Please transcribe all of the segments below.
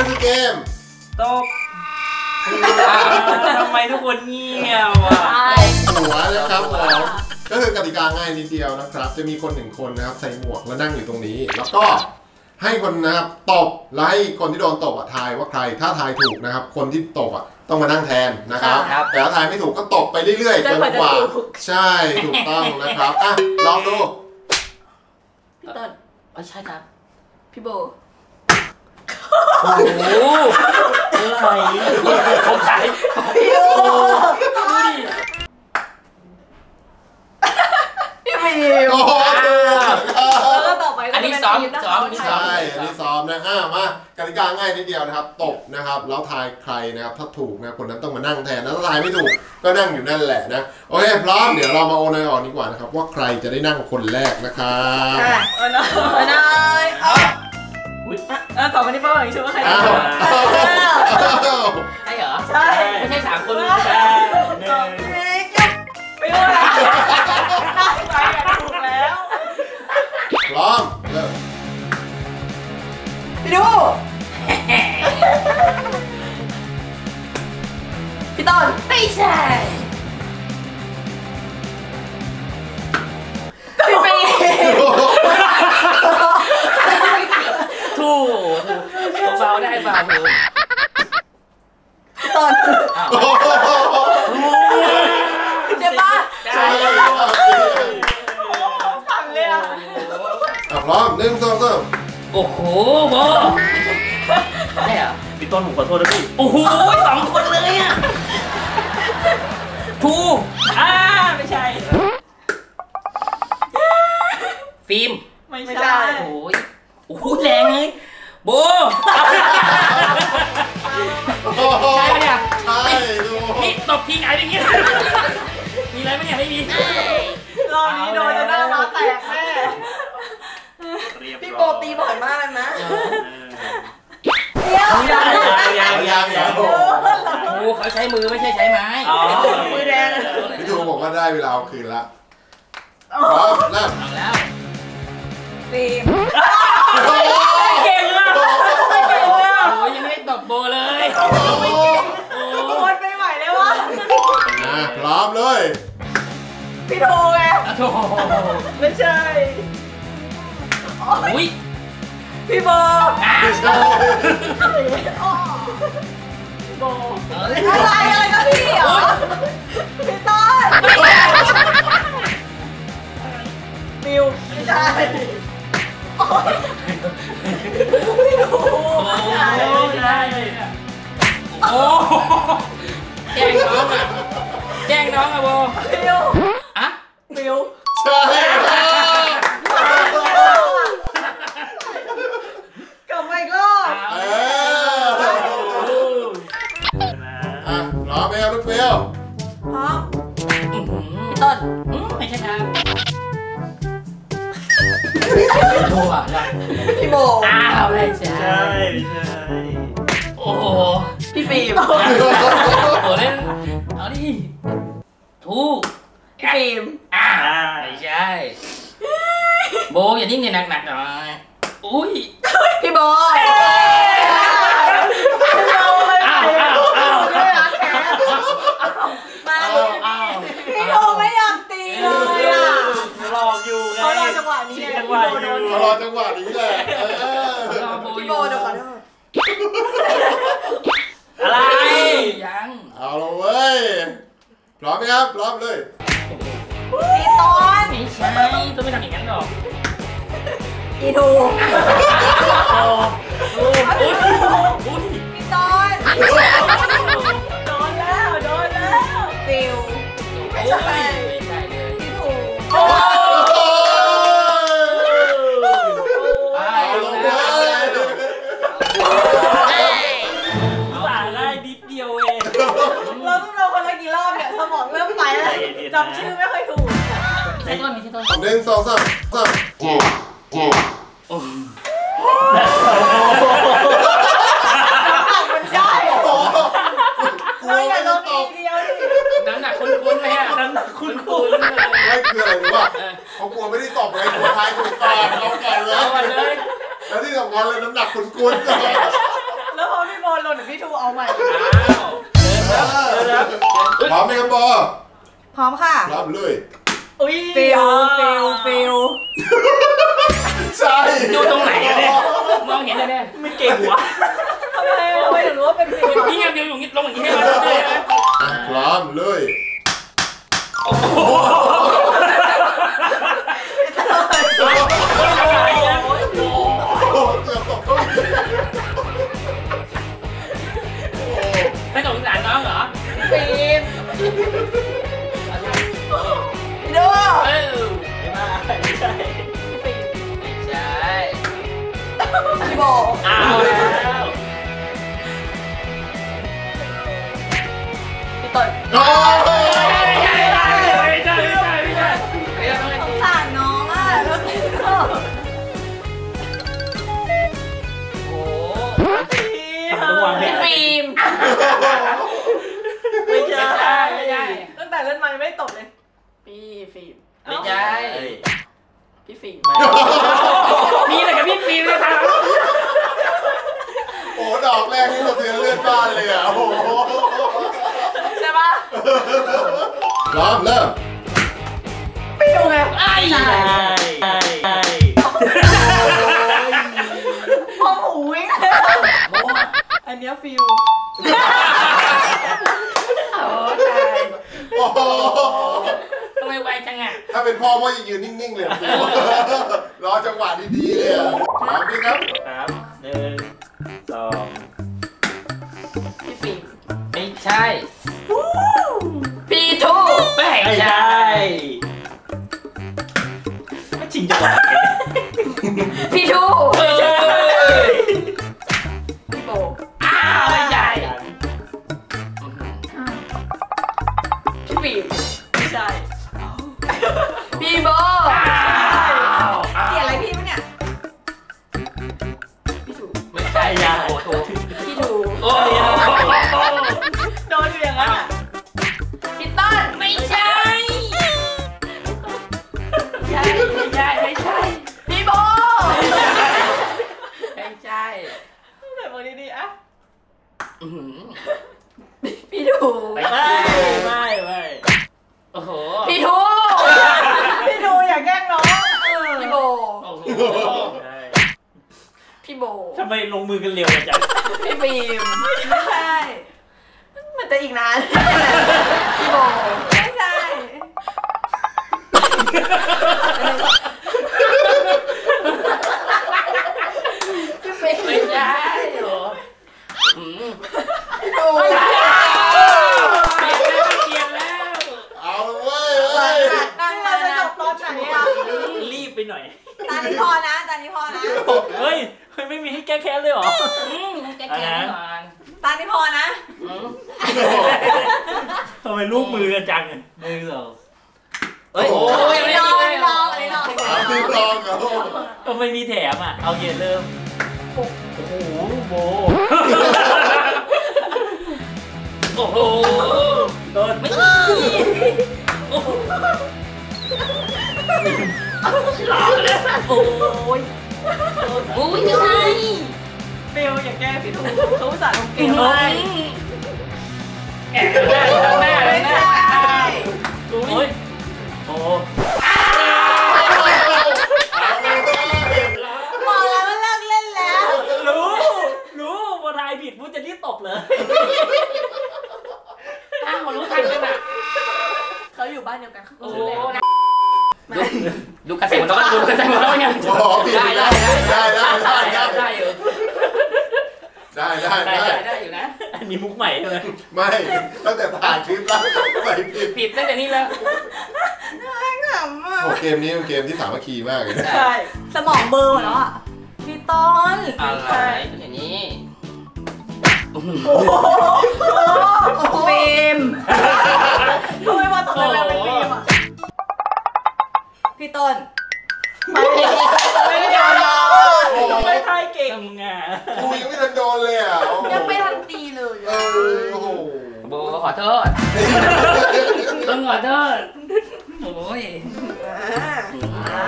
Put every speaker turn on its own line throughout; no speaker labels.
นั่นคือเกม
ตบทำไมทุกคนเงียบอะ
ใช่
หัวนะครับผมก็คือกติกาง่ายนิดเดียวนะครับ จะมีคนหนึ่งคนนะครับใส่หมวกแล้วนั่งอยู่ตรงนี้ แล้วก็ให้คนนะครับตบแล้วให้คนที่โดนตบอะทายว่าใครถ้าทายถูกนะครับ คนที่ตบอะต้องมานั่งแทนนะครับ
ครับ
แต่ถ้าทายไม่ถูกก็ตบไปเรื่อยๆจนกว่าใช่ถูกต้องนะครับอะลองดู
พี่ต้น
ไม่ใช่ครับ
พี่โบ
โอ้โหอะไรผมใช้
พี่โบ
ดูดิ
พี่ฟิว
โอ้โหถูกครับ
แล้วก็ต่อไปก็
อันนี้
จะเป็
ซ้อม
ทีะคะ
ซ้อมอันนี้ซ้อม
ใช่อันนี้ซ้อมนะอะมากติกาง่ายนิดเดียวนะครับ ตบนะครับ แล้วทายใครนะครับ ถ้าถูกนะคนนั้นต้องมานั่งแทนนะถ้าทายไม่ถูกก็นั่งอยู่นั่นแหละนะ โอเค พร้อม เดี๋ยวเรามาโอนอยออกดีกว่านะครับ ว่าใครจะได้นั่งคนแรกนะครับ
ค่ะเอาหน่อยเอาหน่อยเอา
อุ๊ย
เออสองคนนี้เป้าหมายชื่อว่าใคร
อ้าว
อ้าว
ใช่เหรอ
ใช่
ไม่ใช่สามคนใช่หนึ่ง
ห
นึ่
งสองสาม
โอ้โหโบใช่เหรอพี่ต้นผมขอโทษนะพี่ โอ้โหสองคนเลยอะถูกอ่าไม่ใช่ ฟิล์ม
ไม่ใช่
โอ้ยโอ้โหแรงเลยโบ
โอ้โห
ใช่ปะเนี่ย
ใช่ดู
นี่ตบทีไงอย่างเงี้ยมีอะไรไหมเนี่ยไม่มี
รอบนี้โดนจะหน้าม้าแตกแน่
เรียบร้อย
พี่โบตีบ่อยมากเลยนะ
เออ
เดี๋ยว
ยังยัง
ยังยัง
โอ้โหเขาใช้มือไม่ใช่ใช้ไม้
มือแดง
พี่ทูบอกว่าได้เวลาเอาคืนละพร้อมเริ่ม
เอาแล้ว
ฟิล์ม
โอ้ย
เก่งอะเก่งอะโอ้ยยังไม่ได้ตบโบเลย
โอ้โห
โอ้
โดนไปไหวเลยวะ
อะพร้อมเลย
พี่โดไง
โห
ไม่ใช่
อุ้ย
พี่โบ
อะ
ไม่ใช่
โบ
เออ
อะไรอะไรนะพี่เหรอพี่ต้นฟิวไม่ใช่พี่โด
โอ้ยได้เลยอะโอ้แกล้งน้องอะแกล้งน้องอะโบ
ฟิว
อะ
ฟิว
ใช่ พี่
โบอ้าวไม่ใช่
ใช่ใช่
โอ้โห
พี่ฟิล์ม
โอ้โหเล่นเอาดิถูก
พี่ฟิล์ม
อ่าไม่ใช่ โบอย่านิ่งเนี่ยหนักๆหน่อยอุ้ย
พี่บอยพี่โบไม่ไหว
อ้าวอ้าวอ้าว
ไม่รักแกมา
อ้าวอ้าว
พี่โบไม่ยอมตีเลยอะ
หลอกอยู่ไง
เขารอจัง หวะนี้ไง
จัง
พี่
หวะ
โบ
อ
โด
ยู่
น
เขารอจังหวะนี้แหละเออ
รอโบอ
พี่โบ
ยู่
เดี๋ยวขอโทษ
อะไร
ยัง
เอาละเว้ยพร้อมไหมครับพร้อมเลย
พี่ต้น
ไม่ใช่ต้องไม่ทำอย่างนั้นหรอก
อีทู
โอ้โอ้อุ้ยอุ้ย
พี่ต้นโดนแล้วโดนแล้วฟิว
ไม่ใช่
จำชื่อไม่ค่อยถูก
ใช่ต้นไม่ใช่ต้น
หนึ่งสองสามสาม
มันใช่
โอ้โหกลัว
ไม่อ
ไม่
ย่าโด
ได้
น
ตอบ
ทีเดียวดิ
น้ำหนักคุ้นๆไหมอะ
น้ำหนักคุ้น
คุ้นๆเลย
ไม่คืออะไรรู้ป่ะเขากลัวไม่ได้ตอบไงกลัวทายถูกก่อนเอาก่อนเล
เอาก่อน
ย
เลย
แล้วที่สำคัญเลยน้ำหนักคุณคุณ
แล้วพอนเดี๋ยวพี่ทูเอาใหม่
อ้าวเดินครับเดินครับ
พร้อมไหมครับบอ
พร้อมค่ะ
พร้อมเลย
อุ้ยฟิลฟิลฟิล
ใช่
ดูตรงไหนอะเนี่ยมองเห็นเลยเนี่ย
ไม่เก่งวะ
ทำไมทำไมถึงรู้ว่าเป็นฟิล
นี่ไงเดี๋ยวอยู่อย่างงี้ลงอย่างงี้ให้มันได้ไหม
อะพร้อมเลย
อะไใช่
สงสารน้องอะแล้วพี่ก็
โอ้
ต้องวางแผ
พี่
น
ฟิล์ม
ไม่
ไม่
ใช่
ใช่ไม่ใช่
ตั้งแต่เล่นมายังไม่ตบเลย พี่ฟิล์ม
ไม่ใช่
เอ้ย
พี่ฟิล์ม
มีอะไรกับพี่ฟิล์มเลยครับ
โหดอกแรกนี่สะเทือนเลือดบ้านเลยอะโอ้โห
ใช่ปะ
พร้อมเริ่ม
ไม่ดูไง
ไอ้
ใช่ใช่ใช่
พอหูเองอันเนี้ยฟิล
โอ้ย
โอ้โห
ทำไมไวจังอะ
ถ้าเป็นพ่อพ่อจะยืนนิ่ง ๆ เลย รอจังหวะดีๆเลยอะพร้อมไหมครับ
ครับหนึ่งสอง
พี่ฟิล์ม
ไม่ใช่ ไม่
ไม่
ใช่
ใช่ไม่จริงจังห
วะ
พี่ทู
อื้อหือ
พี่ทู
ไม่
ไม่
ใช่
ไม่ไม่
โอ้โห
พี่ทูพี่ทูอย่าแกล้งน้องพี่โบ
โอ้โห
ใช่
พี่โบ
ทำไมลงมือกันเร็วจัง
พี่ฟิล์มไม่ใช่มันจะอีกนานพี่โบไม่ใช่พี่ฟิล์ม
ไม่ใช่โอ้อืม
พี่ทู
เปลี่ยนแล้วเปลี่ยนแล้ว
เอาเว้ยเว้ย
นั่งมาจะจบตอนไหนอะ
รีบไปหน่อย
ตอนนี้ พอนะตอนนี้พอนะ
เฮ้ยเฮ้ยไม่มีให้แก้แค้นเลยเหรอ
อืมแกแกะก่อน
ตอนนี้พอนะ
อืม
ทำไมลูกมือกันจังหนึ่งสอง
เฮ้ยโอ้ยไม่
ล
ได้
อง
ไม่
ล
ได้
องอันนี้ลอง
เอาที่ลองเหรอ
ทำไมมีแถมอะเอาเกียร์เริ่มโอ้โหโบ
โอ้โห
ต้น
ไม่ใช่โอ้โหลอกเลยโอ้ยโอ้ยยังไง
ฟิลอย่าแกล้งพี่ทูเขาอุตส่าห์ลงเก
เก่
มให้
แอบได้ทางหน้า
ไม่
หน้า
ใช่
โอ้ยโอ้
ยเว้ย
บอกแล้วว่าเลิกเล่นแล้ว
รู้ รู้ว่าทายผิดพูดจะรีบตบเลย
อ้าวรู้ทันกันอะ
เขาอยู่บ้านเดียวกันเขาก็
โอ้โห
รู้แล้ว
ดูดูกระแสหมดแล้วก็ดูกระแสหมดแล้วเนี่ย
โอ้โหผิด
ได้
ได้
ได้
ได้ได้ได้
ได้
ได้
ได้อยู่
ได้ได้ได้
ได้ได้อยู่นะ
อันนี้มุกใหม่ใช่ไหม
ไม่ตั้งแต่ถ่ายคลิปแล้วใส่ผิด
ผิดตั้งแต่นี้แล้ว
ขำอะ
โอ้เกมนี้เป็นเกมที่สามัคคีมากเลยนะ
ใช่สมองเบลอร์หมดแล้วอะพี่ต้น
อะไรอย่างนี้
ฟิล์ม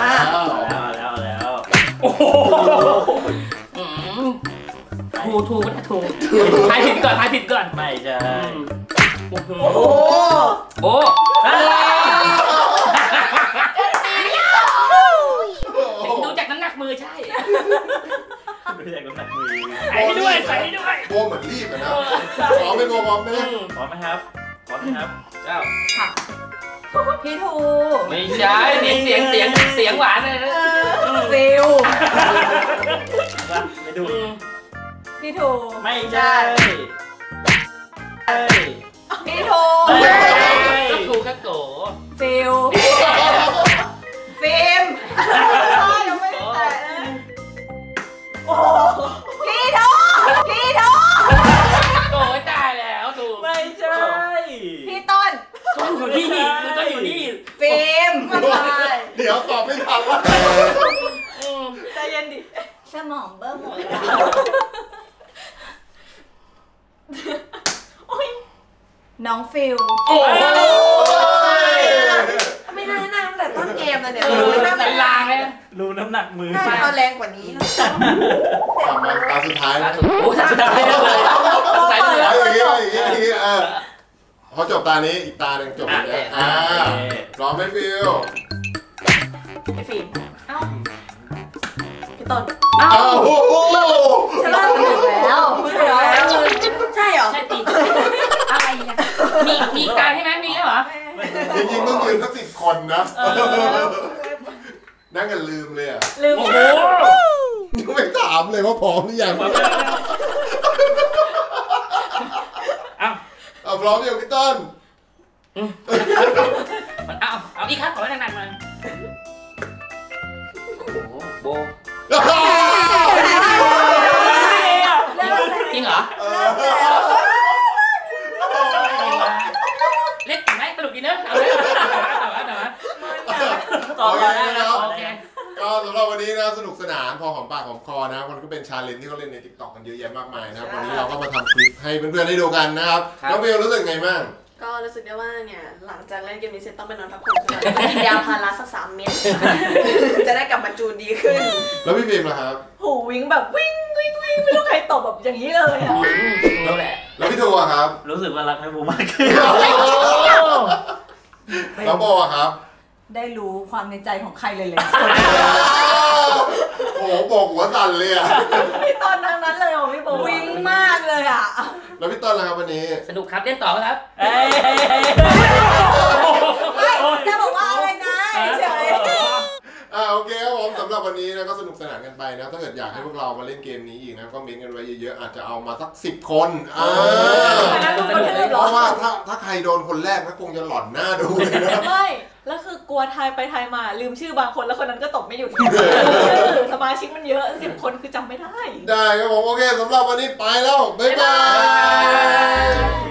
อ่า
อ้า
ว
แล้วแล้วแล้ว
อืมหูถูกนะถูกทายผิดก่อนทายผิดก่อน
ไม่ใช่
โอ้โห
โอ้โห
โอ้ดูจากน้ำหนักมือใช่
ไม่ใช่น้ำหนักมือ
ใส่ให้ด้วยใส่ให้ด้วย
โบเหมือนรีบอะนะพร้อมไหมโบพร้อมไหม
อืม
พร้อมไหมครับพร้อมไหมครับ
เจ้า
ค่ะ พี่ทู
ไม่ใช่นี่เสียงเสียงเสียงหวานเลยนะ
ฟิล
ว่าไม่ดู
อืม
พี่ทู
ไม่ใช่ใช่
พี่ทู
ก็ถูกก็โก
ฟิลฟิล์มใช่ยังไม่ได้แตะเลยโอ้พี่ทูพี่ทู
อยู่นี่คือก็อยู่นี่
ฟิล์มไม่ใช่
เดี๋ยวตอบไม่ทันละ
ใจเย็นดิสมองเบลอหมดโอ้ยน้องฟิล
โอ้ย
ไม่น่านั่งแต่ต้นเกมเลยเนี่ย
เออเป็นลางเลย
รู้น้ำหนักมือ
น่าเอาแรงกว่านี้นะ
กลับมาตาสุดท้ายนะ
โอ้ยสุดท้ายเลยใส่เลย
เอาอย่างนี้เอาอย่างเอาอย่างนี้เออ พอจบตานี้อีกตาหนึ่งจบอย่างเงี้ยอ่าพร้อมไหมฟิล
พี่ฟิล์มเอ้าพี่ต้น
เอ้า
อ้าวโอ้โห
ใช่ป่ะถูกแล้วถูกแล้วใช่เหรอ
ใช่ตีอะไรเนี่ยมีมีการใช่ไหมมีแล้วเหรอ
จริงๆต้องยืนสักสิบคนนะ
เออ
นั่งกันลืมเลยอะ
ลืม
โอ้โห
ยังไม่ถามเลยว่าพร้อมหรือยัง
เอ้า
เอา พร้อมยังพี่ต้น
เอา เอาอีกครับขอให้หนักๆหน่อยโอ้โหโบจริงเหรอเล่นไหมสนุกดีเนอะเอาเลยเอาเลยเอาเลย
ต่อมาได้แล้ว
โอเค
ก็สำหรับวันนี้นะสนุกสนานพอหอมปากหอมคอนะมันก็เป็น challenge ที่เขาเล่นใน TikTok กันเยอะแยะมากมายนะครับวันนี้เราก็มาทำคลิปให้เพื่อนๆได้ดูกันนะครับ น้องเบลรู้สึกไงบ้าง
ก็รู้สึกได้ว่าเนี่ยหลังจากเล่นเกมนี้เสร็จต้องไปนอนพักผ่อนใช่ไหมกินยาพาราสักสามเม็ดจะได้กลับมาจูนดีขึ้น
แล้วพี่ฟิล์มล่ะครับ
หูวิ้งแบบวิ้งวิ้งวิ้งไม่รู้ใครตบแบบอย่างนี้เลยอะ
รู้แหละ
แล้วพี่ทัวร์ครับ
รู้สึกว่ารักแม่บูมากขึ้น
แล้วโบอะครับ
ได้รู้ความในใจของใครเลยเลย
โอ้โหบอกหัวสั่นเลยอะ
พี่ต้นทั้งนั้นเลยอะพี่โบ
วิ่งมากเลยอะ
แล้วพี่ต้นล่ะครับวันนี้
สนุกครับเล่นต่อครับ
เอ้ย
ไม่จะบอกว่าอะไรนะเฉย
อ่าโอเคครับผมสำหรับวันนี้นะก็สนุกสนานกันไปนะถ้าเกิดอยากให้พวกเรามาเล่นเกมนี้อีกนะก็เม้นต์กันไว้เยอะๆอาจจะเอามาสักสิบคนอ่า
สนุกเลย
เพราะว่าถ้าถ้าใครโดนคนแรกนะคงจะหล่อนหน้าดูเลยนะ
ไม่แล้วคือ กลัวทายไปทายมาลืมชื่อบางคนแล้วคนนั้นก็ตบไม่หยุด สมาชิกมันเยอะสิบคนคือจำไม่ได้
ได้ครับผมโอเคสำหรับวันนี้ไปแล้ว บ๊ายบาย